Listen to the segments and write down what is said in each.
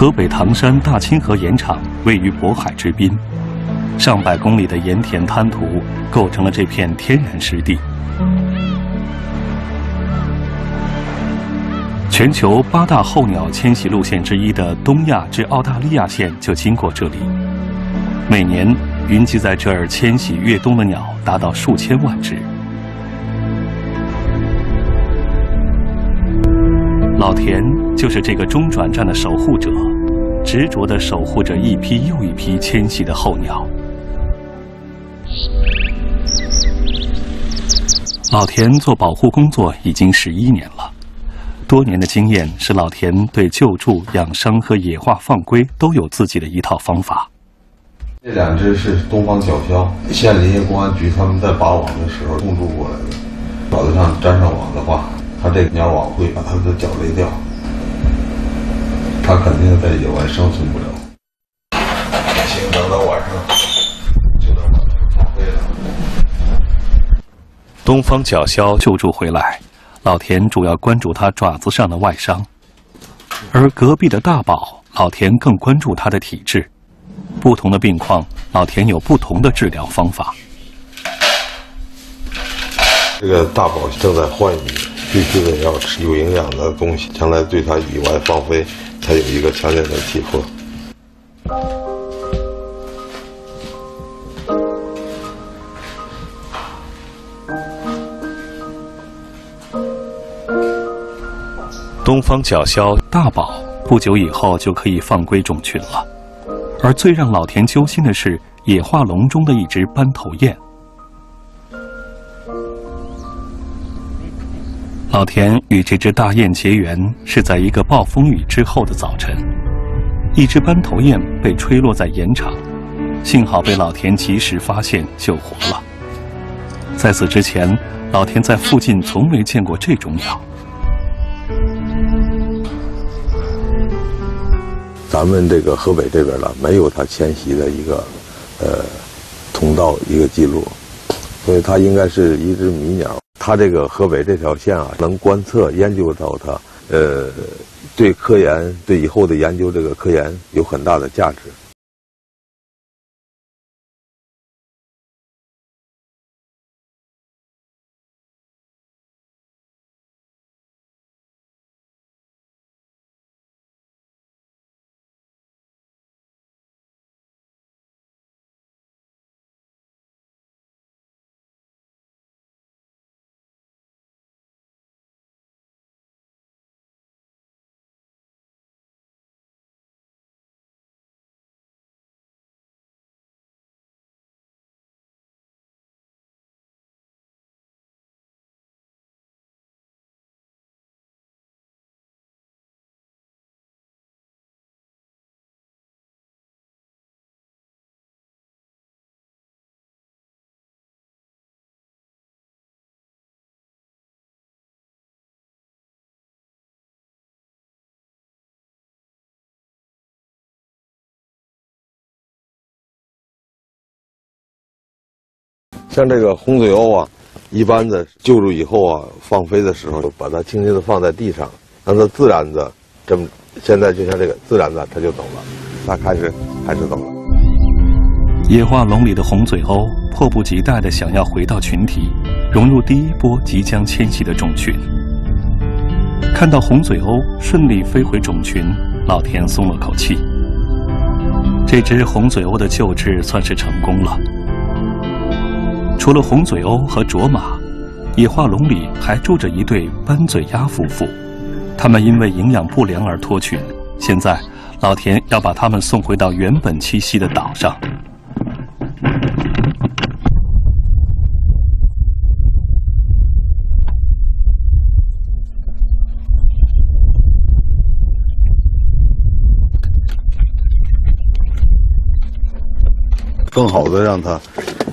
河北唐山大清河盐场位于渤海之滨，上百公里的盐田滩涂构成了这片天然湿地。全球八大候鸟迁徙路线之一的东亚至澳大利亚线就经过这里，每年云集在这儿迁徙越冬的鸟达到数千万只。老田就是这个中转站的守护者，执着地守护着一批又一批迁徙的候鸟。老田做保护工作已经十一年了。多年的经验使老田对救助、养生和野化放归都有自己的一套方法。这两只是东方角鸮，县林业公安局他们在拔网的时候共助过来的。爪子上粘上网的话，它这个鸟网会把他的脚勒掉，他肯定在野外生存不了。行，等到晚上就能把它放飞了。东方角鸮救助回来。老田主要关注它爪子上的外伤，而隔壁的大宝，老田更关注它的体质。不同的病况，老田有不同的治疗方法。这个大宝正在换羽，必须得要吃有营养的东西，将来对它以外放飞才有一个强健的体魄。东方角鸮大宝不久以后就可以放归种群了，而最让老田揪心的是野化笼中的一只斑头雁。老田与这只大雁结缘是在一个暴风雨之后的早晨，一只斑头雁被吹落在盐场，幸好被老田及时发现救活了。在此之前，老田在附近从没见过这种鸟。咱们这个河北这边呢，没有它迁徙的一个呃通道一个记录，所以它应该是一只迷鸟。它这个河北这条线啊，能观测研究到它，呃，对科研对以后的研究这个科研有很大的价值。像这个红嘴鸥啊，一般的救助以后啊，放飞的时候，把它轻轻的放在地上，让它自然的这么，现在就像这个自然的，它就走了，它开始开始走了。野化笼里的红嘴鸥迫不及待的想要回到群体，融入第一波即将迁徙的种群。看到红嘴鸥顺利飞回种群，老田松了口气。这只红嘴鸥的救治算是成功了。除了红嘴鸥和卓玛，野化笼里还住着一对斑嘴鸭夫妇。他们因为营养不良而脱群，现在老田要把他们送回到原本栖息的岛上。更好的让它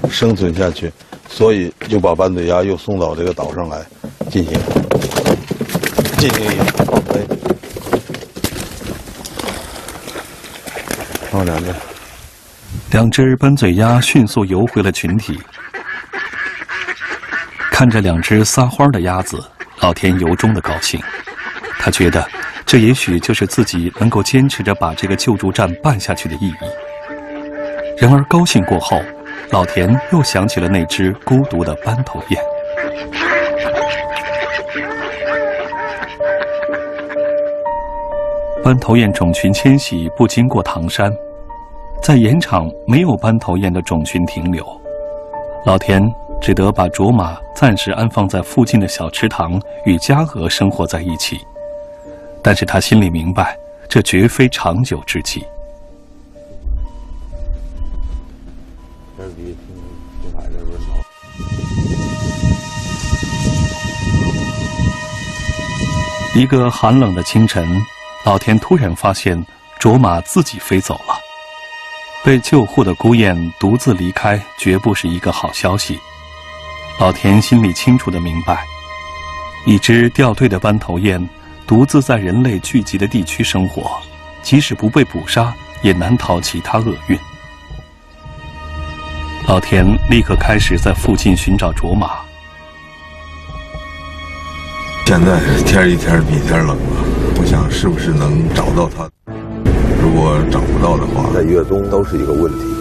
生存下去，所以就把斑嘴鸭又送到这个岛上来进行进行一个放飞。放两只，两只斑嘴鸭迅速游回了群体。看着两只撒欢的鸭子，老田由衷的高兴。他觉得这也许就是自己能够坚持着把这个救助站办下去的意义。然而高兴过后，老田又想起了那只孤独的斑头雁。斑头雁种群迁徙不经过唐山，在盐场没有斑头雁的种群停留，老田只得把卓玛暂时安放在附近的小池塘，与家鹅生活在一起。但是他心里明白，这绝非长久之计。一个寒冷的清晨。老田突然发现，卓玛自己飞走了。被救护的孤雁独自离开，绝不是一个好消息。老田心里清楚的明白，一只掉队的斑头雁，独自在人类聚集的地区生活，即使不被捕杀，也难逃其他厄运。老田立刻开始在附近寻找卓玛。现在天一天比一天冷了。我想，是不是能找到他？如果找不到的话，在越冬都是一个问题。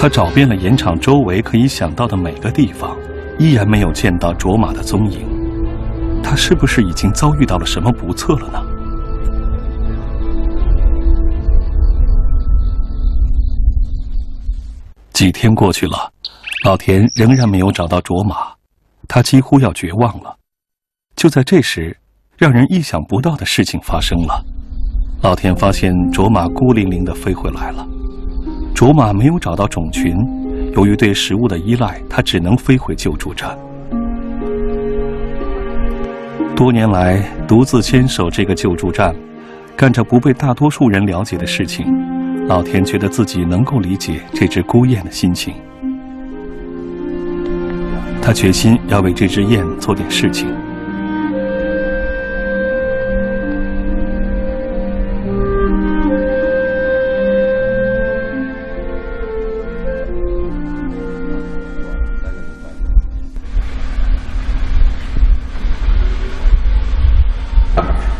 他找遍了盐场周围可以想到的每个地方，依然没有见到卓玛的踪影。他是不是已经遭遇到了什么不测了呢？几天过去了，老田仍然没有找到卓玛，他几乎要绝望了。就在这时，让人意想不到的事情发生了。老田发现卓玛孤零零的飞回来了。卓玛没有找到种群，由于对食物的依赖，它只能飞回救助站。多年来，独自坚守这个救助站，干着不被大多数人了解的事情。老田觉得自己能够理解这只孤雁的心情，他决心要为这只雁做点事情。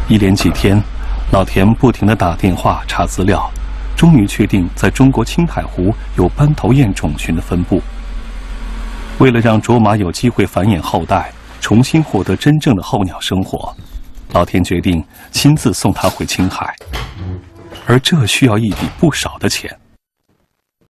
一连几天，老田不停的打电话查资料。终于确定，在中国青海湖有斑头雁种群的分布。为了让卓玛有机会繁衍后代，重新获得真正的候鸟生活，老田决定亲自送她回青海，而这需要一笔不少的钱。